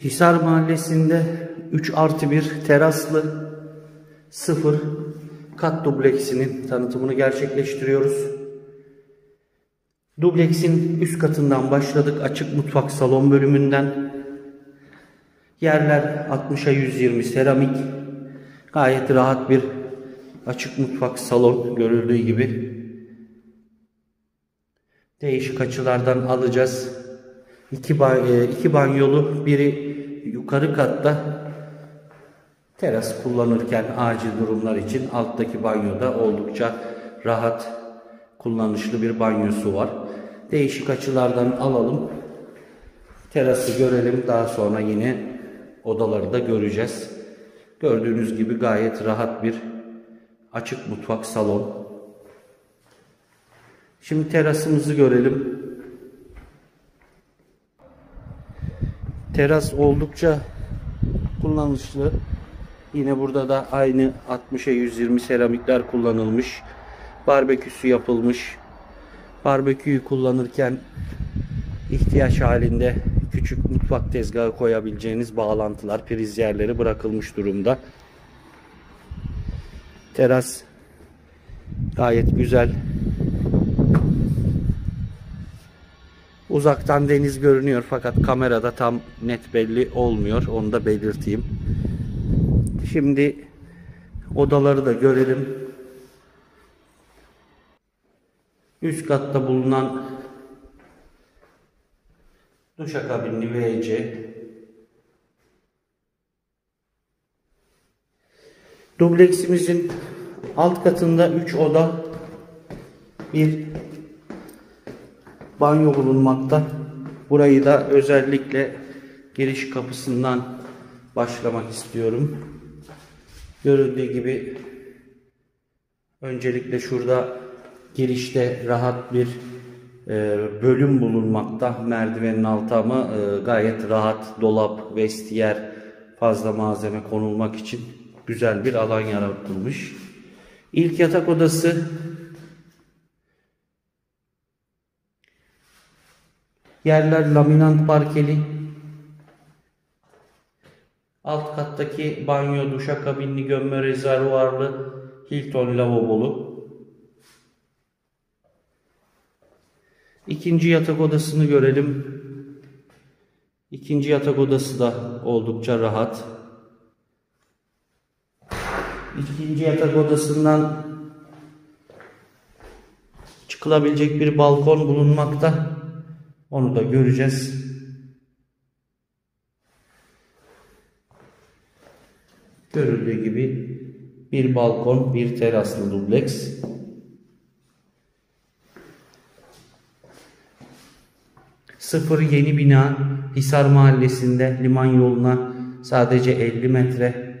Hisar Mahallesi'nde 3 artı 1 teraslı 0 kat dubleksinin tanıtımını gerçekleştiriyoruz. Dubleksin üst katından başladık açık mutfak salon bölümünden. Yerler 60'a 120 seramik. Gayet rahat bir açık mutfak salon görüldüğü gibi. Değişik açılardan alacağız. İki, ba e, iki banyolu biri yukarı katta teras kullanırken acil durumlar için alttaki banyoda oldukça rahat kullanışlı bir banyosu var. Değişik açılardan alalım. Terası görelim. Daha sonra yine odaları da göreceğiz. Gördüğünüz gibi gayet rahat bir açık mutfak salon. Şimdi terasımızı görelim. Teras oldukça kullanışlı. Yine burada da aynı 60'a 120 seramikler kullanılmış. Barbeküsü yapılmış. Barbeküyü kullanırken ihtiyaç halinde küçük mutfak tezgahı koyabileceğiniz bağlantılar, priz yerleri bırakılmış durumda. Teras gayet güzel. Uzaktan deniz görünüyor fakat kamerada tam net belli olmuyor. Onu da belirteyim. Şimdi odaları da görelim. Üst katta bulunan duşakabinli WC Dubleksimizin alt katında 3 oda bir banyo bulunmakta. Burayı da özellikle giriş kapısından başlamak istiyorum. Görüldüğü gibi öncelikle şurada girişte rahat bir e, bölüm bulunmakta. Merdivenin altı ama e, gayet rahat dolap, vestiyer, fazla malzeme konulmak için güzel bir alan yaratılmış. İlk yatak odası Yerler laminant parkeli. Alt kattaki banyo, duşakabinli, gömme rezervuarlı Hilton lavabolu. İkinci yatak odasını görelim. İkinci yatak odası da oldukça rahat. İkinci yatak odasından çıkılabilecek bir balkon bulunmakta. Onu da göreceğiz. Görüldüğü gibi bir balkon, bir teraslı dubleks. Sıfır yeni bina Hisar Mahallesi'nde liman yoluna sadece 50 metre.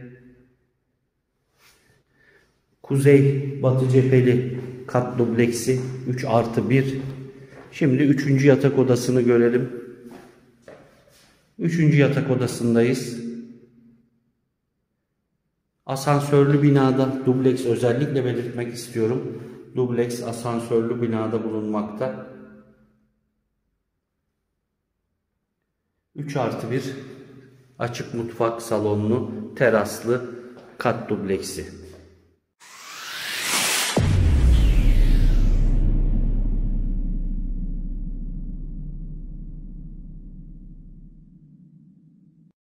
Kuzey batı cepheli kat dubleksi 3 artı 1 Şimdi üçüncü yatak odasını görelim. Üçüncü yatak odasındayız. Asansörlü binada dubleks özellikle belirtmek istiyorum. Dubleks asansörlü binada bulunmakta. 3 artı 1 açık mutfak salonlu teraslı kat dubleksi.